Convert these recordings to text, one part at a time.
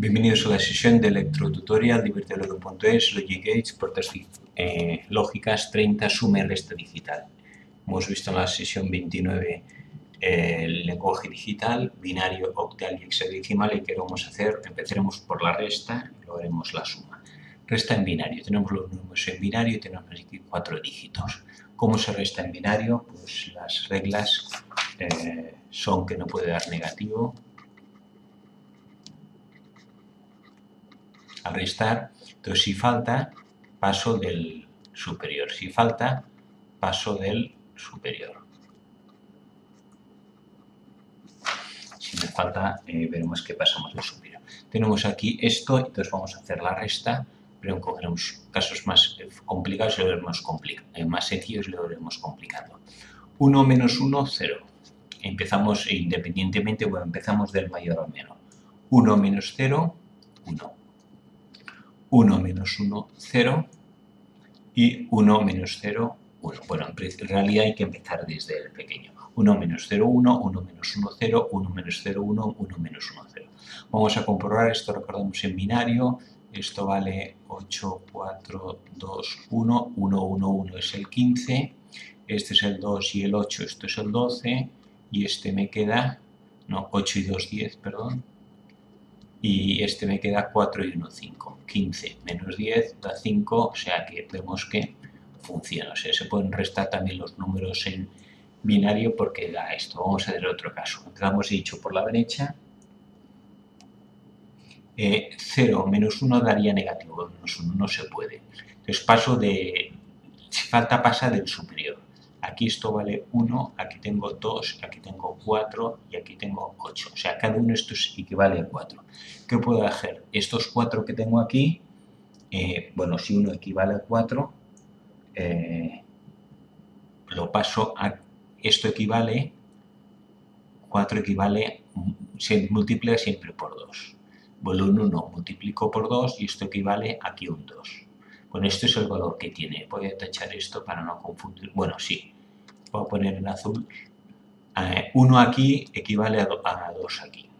Bienvenidos a la sesión de electrotutorial divertido.es, Logic Gates, puertas eh, lógicas 30, suma y resta digital. Hemos visto en la sesión 29 eh, el lenguaje digital, binario, octal y hexadecimal y que vamos a hacer, empezaremos por la resta y luego haremos la suma. Resta en binario, tenemos los números en binario y tenemos aquí cuatro dígitos. ¿Cómo se resta en binario? Pues las reglas eh, son que no puede dar negativo, a restar. Entonces, si falta, paso del superior. Si falta, paso del superior. Si me falta, eh, veremos que pasamos del superior. Tenemos aquí esto, entonces vamos a hacer la resta, pero cogeremos casos más eh, complicados y lo veremos complicado, eh, más sencillos lo veremos complicado. 1 menos 1, 0. Empezamos independientemente, bueno, empezamos del mayor al menor. 1 menos 0, 1. 1 menos 1, 0 y 1 menos 0, 1. Bueno, en realidad hay que empezar desde el pequeño. 1 menos 0, 1, 1 menos 1, 0, 1 menos 0, 1, 1 menos 1, 0. Vamos a comprobar esto, recordamos en binario, esto vale 8, 4, 2, 1, 1, 1, 1 es el 15, este es el 2 y el 8, esto es el 12, y este me queda, no, 8 y 2, 10, perdón, y este me queda 4 y 1, 5. 15 menos 10 da 5, o sea que vemos que funciona. O sea, se pueden restar también los números en binario porque da esto. Vamos a ver otro caso. Empezamos dicho por la derecha. 0 eh, menos 1 daría negativo, menos 1 no se puede. Entonces paso de, si falta pasa del superior. Aquí esto vale 1, aquí tengo 2, aquí tengo 4 y aquí tengo 8. O sea, cada uno de estos equivale a 4. ¿Qué puedo hacer? Estos 4 que tengo aquí, eh, bueno, si uno equivale a 4, eh, lo paso a... Esto equivale, 4 equivale, se multiplica siempre por 2. Volumen 1 multiplico por 2 y esto equivale aquí un 2. Bueno, esto es el valor que tiene. Voy a tachar esto para no confundir. Bueno, sí, voy a poner en azul. 1 eh, aquí equivale a 2 aquí.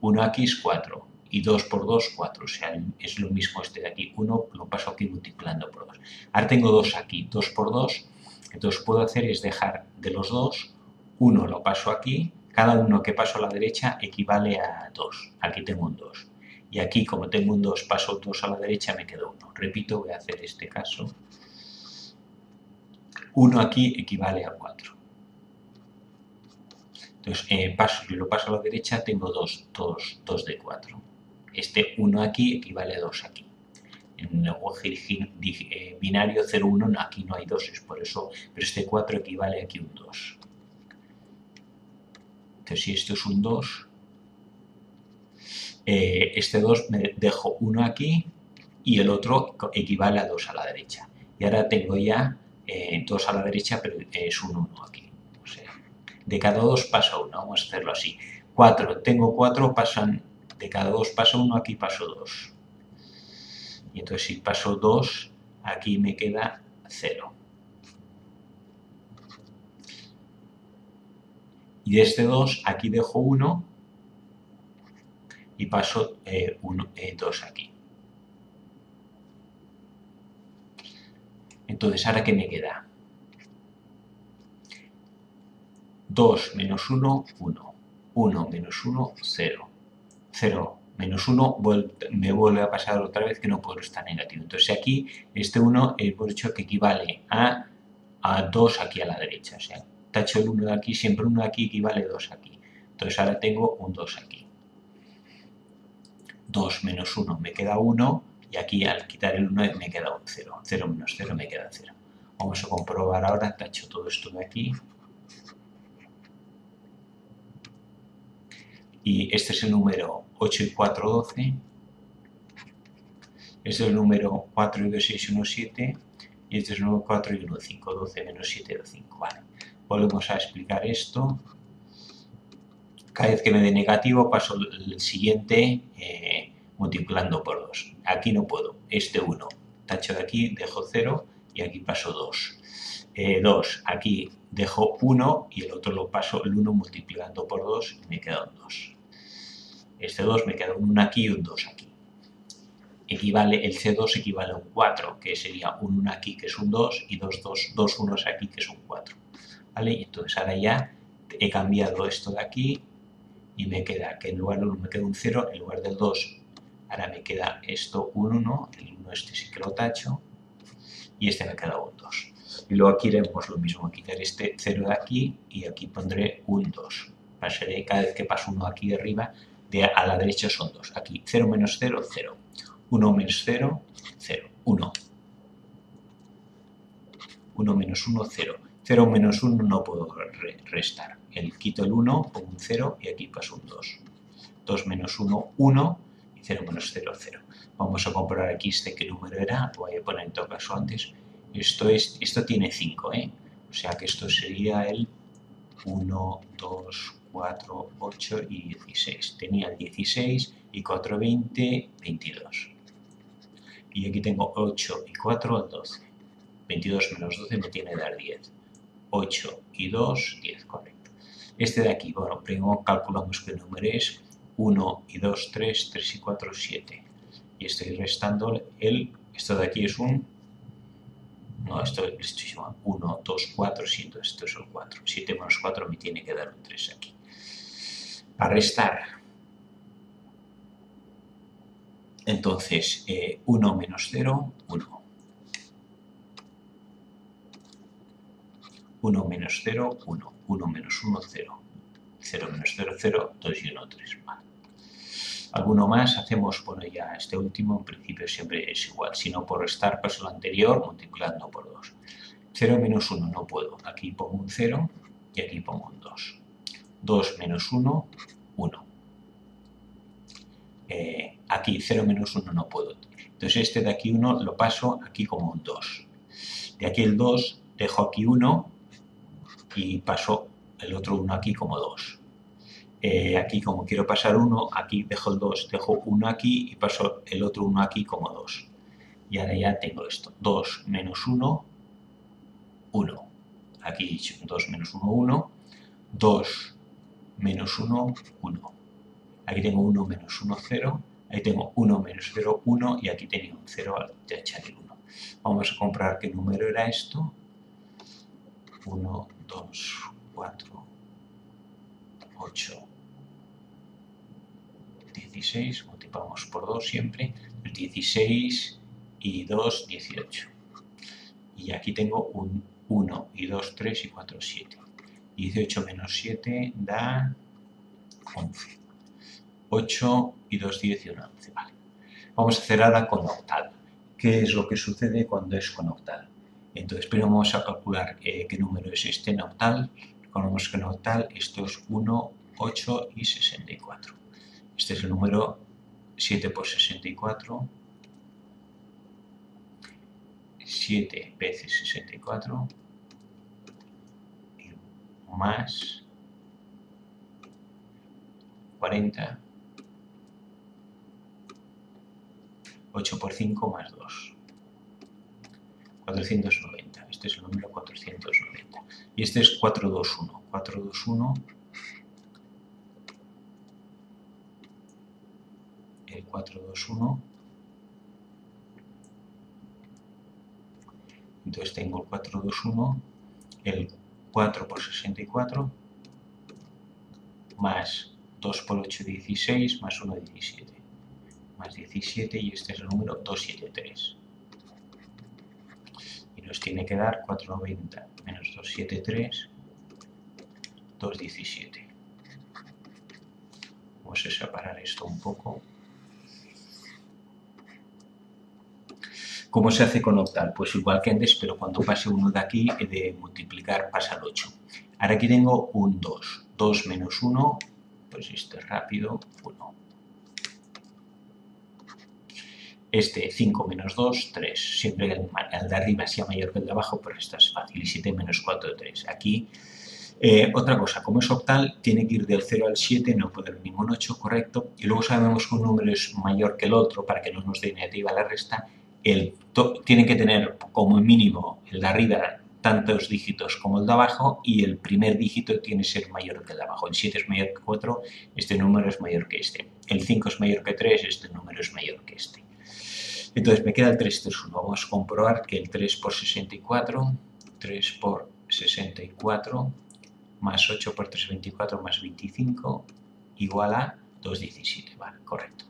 1 aquí es 4 y 2 por 2, 4. O sea, es lo mismo este de aquí. 1 lo paso aquí multiplicando por 2. Ahora tengo 2 aquí, 2 por 2. Entonces puedo hacer es dejar de los 2, 1 lo paso aquí. Cada uno que paso a la derecha equivale a 2. Aquí tengo un 2 y aquí como tengo un 2 paso 2 a la derecha me quedo 1. Repito, voy a hacer este caso. 1 aquí equivale a 4. Entonces, eh, paso, yo lo paso a la derecha, tengo 2, 2, 2 de 4. Este 1 aquí equivale a 2 aquí. En el lenguaje eh, binario 0, 1, aquí no hay 2, es por eso, pero este 4 equivale aquí a un 2. Entonces, si esto es un 2, eh, este 2 me dejo 1 aquí y el otro equivale a 2 a la derecha. Y ahora tengo ya eh, 2 a la derecha, pero es un 1 aquí. O sea, de cada 2 pasa 1, vamos a hacerlo así. 4, tengo 4, pasan, de cada 2 pasa 1, aquí paso 2. Y entonces si paso 2, aquí me queda 0. Y de este 2, aquí dejo 1 y paso 2 eh, eh, aquí. Entonces, ¿ahora qué me queda? 2 menos 1, 1. 1 menos 1, 0. 0 menos 1 me vuelve a pasar otra vez que no puedo estar negativo. Entonces aquí este 1 hemos dicho que equivale a, a 2 aquí a la derecha. O sea, tacho el 1 de aquí, siempre 1 aquí equivale a 2 aquí. Entonces ahora tengo un 2 aquí. 2 menos 1 me queda 1 y aquí al quitar el 1 me queda un 0. 0 menos 0 me queda 0. Vamos a comprobar ahora, tacho todo esto de aquí. Y este es el número 8 y 4, 12. Este es el número 4 y 2, 6, 1, 7. Y este es el número 4 y 1, 5, 12 menos 7, 5. Vale. Volvemos a explicar esto. Cada vez que me dé negativo paso el siguiente eh, multiplicando por 2. Aquí no puedo. Este 1. Tacho de aquí, dejo 0 y aquí paso 2. 2. aquí dejo 1 y el otro lo paso el 1 multiplicando por 2 y me queda un 2. Este 2 me queda un 1 aquí y un 2 aquí. Equivale, el C2 equivale a un 4, que sería un 1 aquí, que es un 2, y dos, dos, dos unos aquí, que es un 4. ¿Vale? entonces ahora ya he cambiado esto de aquí y me queda que en lugar de 1 me queda un 0, en lugar del 2 ahora me queda esto un 1, el 1 este sí que lo tacho, y este me queda un 2. Y luego aquí haremos lo mismo, quitar este 0 de aquí y aquí pondré un 2. Pasaré cada vez que paso uno aquí arriba, de a la derecha son 2. Aquí 0 menos 0, 0. 1 menos 0, 0. 1. 1 menos 1, 0. 0 menos 1 no puedo restar. El, quito el 1, pongo un 0 y aquí paso un 2. 2 menos 1, 1 y 0 menos 0, 0. Vamos a comprobar aquí este qué número era, lo voy a poner en todo caso antes. Esto, es, esto tiene 5, ¿eh? O sea que esto sería el 1, 2, 4, 8 y 16. Tenía el 16 y 4, 20, 22. Y aquí tengo 8 y 4, 12. 22 menos 12 me tiene que dar 10. 8 y 2, 10, correcto. Este de aquí, bueno, primero calculamos qué número es. 1 y 2, 3, 3 y 4, 7. Y estoy restando el, esto de aquí es un, no, esto, esto se llama 1, 2, 4, 7, esto es el 4. 7 menos 4 me tiene que dar un 3 aquí. Para restar, entonces, eh, 1 menos 0, 1. 1 menos 0, 1. 1 menos 1, 0. 0 menos 0, 0, 2 y 1, 3. Vale. Alguno más hacemos, bueno ya este último en principio siempre es igual, si no por restar paso lo anterior multiplicando por 2. 0 menos 1 no puedo, aquí pongo un 0 y aquí pongo un 2. 2 menos 1, 1. Eh, aquí 0 menos 1 no puedo. Entonces este de aquí 1 lo paso aquí como un 2. De aquí el 2 dejo aquí 1 y paso el otro 1 aquí como 2. Eh, aquí como quiero pasar 1, aquí dejo el 2, dejo 1 aquí y paso el otro 1 aquí como 2. Y ahora ya tengo esto, 2 menos 1, 1. Aquí 2 menos 1, 1. 2 menos 1, 1. Aquí tengo 1 menos 1, 0. Ahí tengo 1 menos 0, 1 y aquí tenía un 0 al echar el 1. Vamos a comprobar qué número era esto. 1, 2, 4, 8, 16, multiplicamos por 2 siempre, 16 y 2, 18. Y aquí tengo un 1 y 2, 3 y 4, 7. 18 menos 7 da 11. 8 y 2, 10 y 1, 11. Vale. Vamos a hacer ahora con octal. ¿Qué es lo que sucede cuando es con octal? Entonces, primero vamos a calcular eh, qué número es este en octal. Que en octal esto es 1, 8 y 64. Este es el número 7 por 64. 7 veces 64 más 40 8 por 5 más 2 490 este es el número 490 y este es 421 421 el 421 entonces tengo el 421 el 4 por 64 más 2 por 8, 16, más 1, 17. Más 17 y este es el número 273. Nos tiene que dar 490 menos 273, 217. Vamos a separar esto un poco. ¿Cómo se hace con octal? Pues igual que antes, pero cuando pase uno de aquí, he de multiplicar pasa al 8. Ahora aquí tengo un 2. 2 menos 1, pues esto es rápido, 1. Este 5 menos 2, 3. Siempre el, el, de arriba sea mayor que el de abajo, pues esto es fácil. Y 7 menos 4, 3. Aquí, eh, otra cosa, como es octal, tiene que ir del 0 al 7, no puede haber ningún 8, correcto. Y luego sabemos que un número es mayor que el otro, para que no nos dé negativa la resta, tiene que tener como mínimo el de arriba tantos dígitos como el de abajo y el primer dígito tiene que ser mayor que el de abajo. El 7 es mayor que 4, este número es mayor que este. el 5 es mayor que 3, este número es mayor que este. Entonces me queda el 331. Vamos a comprobar que el 3 por 64, 3 por 64, más 8 por 3, 24, más 25, igual a 217. Vale, correcto.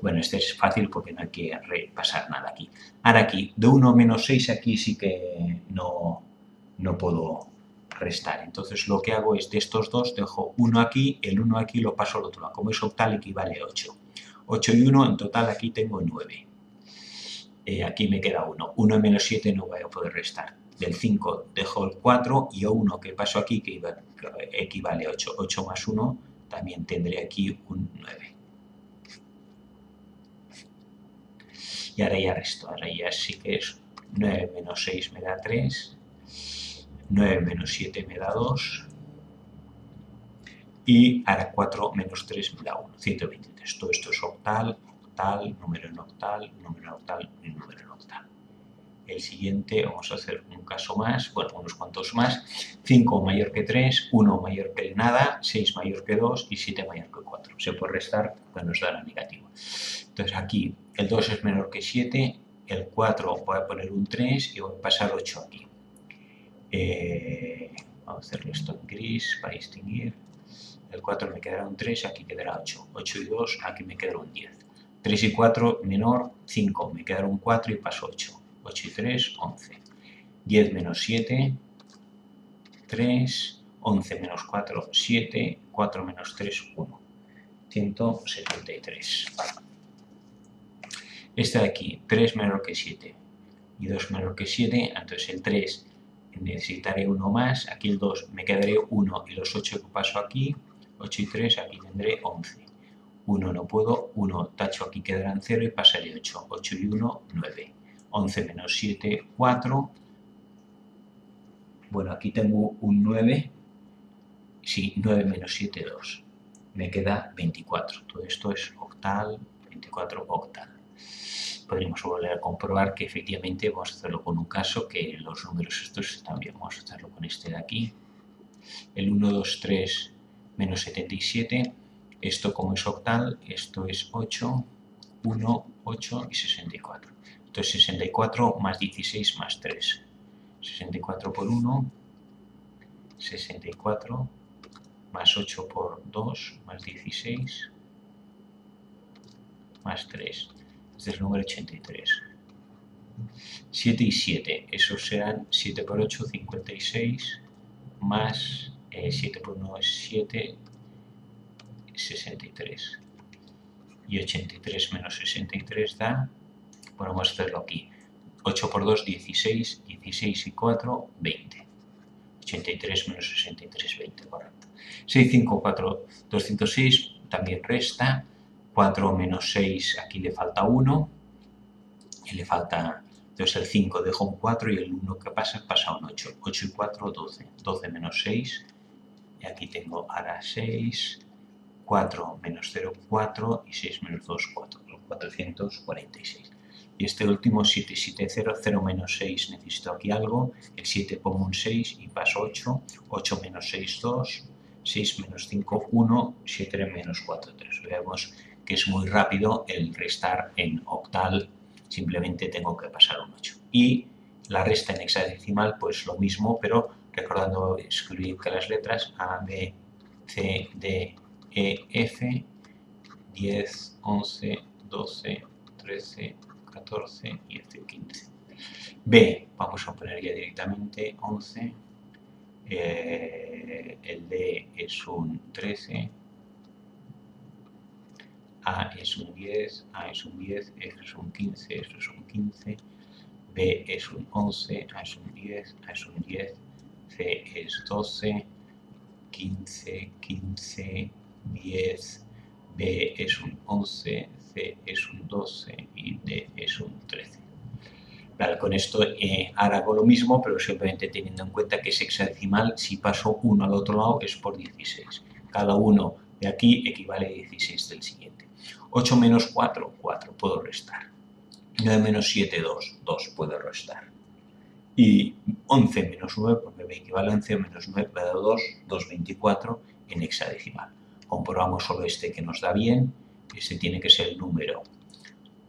Bueno, este es fácil porque no hay que repasar nada aquí. Ahora aquí, de 1 menos 6, aquí sí que no, no puedo restar. Entonces lo que hago es de estos dos, dejo 1 aquí, el 1 aquí lo paso al otro lado. Como es octal equivale a 8. 8 y 1, en total aquí tengo 9. Eh, aquí me queda 1. 1 menos 7 no voy a poder restar. Del 5 dejo el 4 y 1 que paso aquí que equivale a 8. 8 más 1 también tendré aquí un 9. Y ahora ya resto. Ahora ya sí que es 9 menos 6 me da 3. 9 menos 7 me da 2. Y ahora 4 menos 3 me da 1. 123. Todo esto es octal octal, número en octal, número en octal y número en octal. El siguiente, vamos a hacer un caso más, bueno, unos cuantos más. 5 mayor que 3, 1 mayor que nada, 6 mayor que 2 y 7 mayor que 4. Se puede restar, pues nos da la negativa. Entonces aquí el 2 es menor que 7, el 4 voy a poner un 3 y voy a pasar 8 aquí. Eh, vamos a hacerlo esto en gris para distinguir. El 4 me quedará un 3, aquí quedará 8. 8 y 2, aquí me quedará un 10. 3 y 4 menor, 5. Me quedaron 4 y paso 8. 8 y 3, 11. 10 menos 7, 3. 11 menos 4, 7. 4 menos 3, 1. 173. Este de aquí, 3 menor que 7 y 2 menor que 7, entonces el 3 necesitaré uno más, aquí el 2 me quedaré 1 y los 8 que paso aquí, 8 y 3, aquí tendré 11. 1 no puedo, 1 tacho aquí quedarán 0 y pasaré 8. 8 y 1, 9. 11 menos 7, 4. Bueno, aquí tengo un 9. Sí, 9 menos 7, 2. Me queda 24. Todo esto es octal, 24 octal. Podríamos volver a comprobar que efectivamente vamos a hacerlo con un caso que los números estos también vamos a hacerlo con este de aquí. El 1, 2, 3 menos 77 esto como es octal, esto es 8, 1, 8 y 64. Entonces 64 más 16 más 3. 64 por 1, 64 más 8 por 2 más 16 más 3. Este es el número 83. 7 y 7, esos serán 7 por 8, 56, más eh, 7 por 1 es 7, 63. Y 83 menos 63 da, bueno, vamos a hacerlo aquí, 8 por 2, 16, 16 y 4, 20. 83 menos 63, 20, correcto. 6, 5, 4, 206, también resta. 4 menos 6, aquí le falta 1. Y le falta, entonces el 5 dejo un 4 y el 1 que pasa, pasa un 8. 8 y 4, 12. 12 menos 6, y aquí tengo ahora 6, 4 menos 0, 4 y 6 menos 2, 4, 446. Y este último 7, 7, 0, 0 menos 6, necesito aquí algo, el 7 pongo un 6 y paso 8, 8 menos 6, 2, 6 menos 5, 1, 7 menos 4, 3. Veamos que es muy rápido el restar en octal, simplemente tengo que pasar un 8. Y la resta en hexadecimal, pues lo mismo, pero recordando escribir que las letras A, B, C, D, e, F, 10, 11, 12, 13, 14 y este 15. B, vamos a poner ya directamente 11, eh, el D es un 13, A es un 10, A es un 10, F es un 15, F es un 15, B es un 11, A es un 10, A es un 10, C es 12, 15, 15, 10, B es un 11, C es un 12 y D es un 13. Vale, con esto eh, hago lo mismo, pero simplemente teniendo en cuenta que es hexadecimal, si paso uno al otro lado es por 16. Cada uno de aquí equivale a 16 del siguiente. 8 menos 4, 4, puedo restar. 9 menos 7, 2, 2, puedo restar. Y 11 menos 9, porque me equivale a 11 menos 9, me da 2, 2, 24 en hexadecimal comprobamos solo este que nos da bien, Este tiene que ser el número.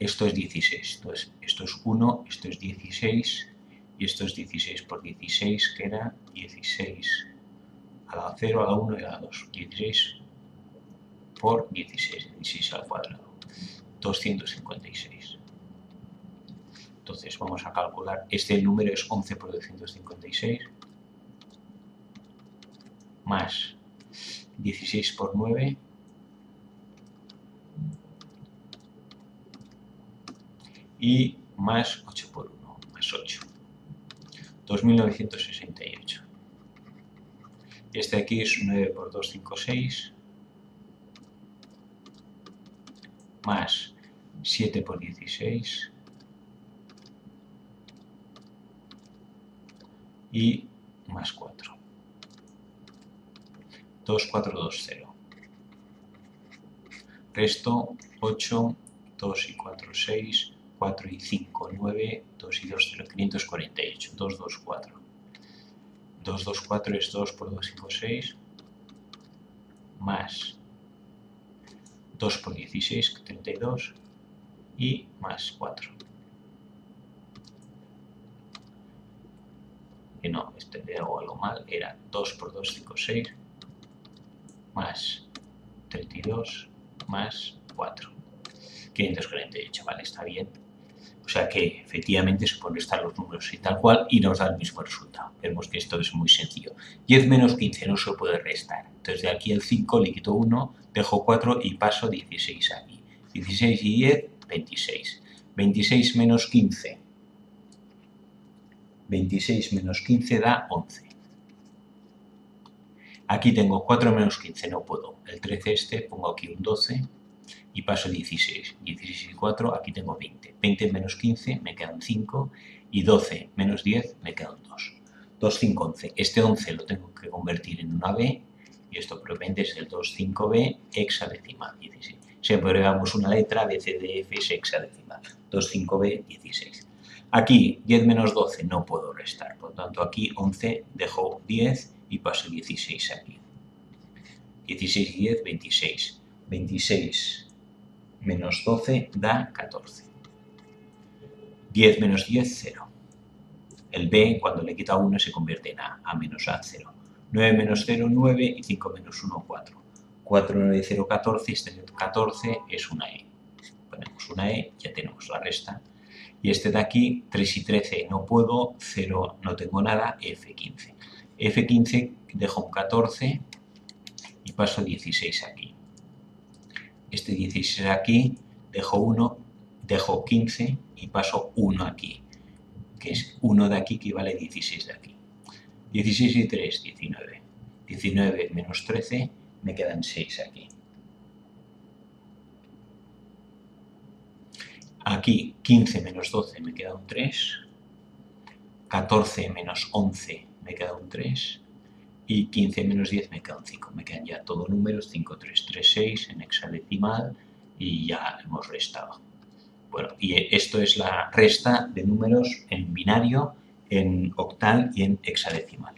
Esto es 16. Entonces, esto es 1, esto es 16 y esto es 16 por 16, que era 16 a la 0, a la 1 y a la 2. 16 por 16, 16 al cuadrado. 256. Entonces vamos a calcular, este número es 11 por 256 más 16 por 9 y más 8 por 1, más 8. 2968. Este aquí es 9 por 256 más 7 por 16 y más 4. 2, 4, 2, 0. Resto 8, 2 y 4, 6, 4 y 5, 9, 2 y 2, 0, 548, 2, 2, 4. 2, 2, 4 es 2 por 2, 5, 6, más 2 por 16, 32, y más 4. Que no, este le hago algo mal, era 2 por 2, 5, 6, más 32, más 4. 548, vale, está bien. O sea que efectivamente se pueden restar los números y tal cual y nos da el mismo resultado. Vemos que esto es muy sencillo. 10 menos 15 no se puede restar. Entonces de aquí el 5 le quito 1, dejo 4 y paso 16 aquí. 16 y 10, 26. 26 menos 15. 26 menos 15 da 11. Aquí tengo 4 menos 15, no puedo. El 13 este, pongo aquí un 12 y paso 16. 16 y 4, aquí tengo 20. 20 menos 15, me quedan 5. Y 12 menos 10, me quedan 2. 2, 5, 11. Este 11 lo tengo que convertir en una B. Y esto probablemente es el 2, 5B hexadecimal. 16. Si probamos una letra, B, C, D, F es hexadecimal. 2, 5B, 16. Aquí, 10 menos 12 no puedo restar. Por lo tanto, aquí 11 dejo 10 y paso 16 aquí. 16 y 10, 26. 26 menos 12 da 14. 10 menos 10, 0. El b, cuando le quita 1, se convierte en a, a menos a, 0. 9 menos 0, 9 y 5 menos 1, 4. 4, 9, 0, 14, este 14 es una e. Ponemos una e, ya tenemos la resta. Y este de aquí, 3 y 13 no puedo, 0 no tengo nada, F15. F15 dejo un 14 y paso 16 aquí este 16 aquí, dejo 1, dejo 15 y paso 1 aquí, que es 1 de aquí que vale a 16 de aquí. 16 y 3, 19. 19 menos 13, me quedan 6 aquí. Aquí 15 menos 12 me queda un 3. 14 menos 11 me queda un 3 y 15 menos 10 me quedan 5. Me quedan ya todos números, 5, 3, 3, 6 en hexadecimal y ya hemos restado. Bueno, y esto es la resta de números en binario, en octal y en hexadecimal.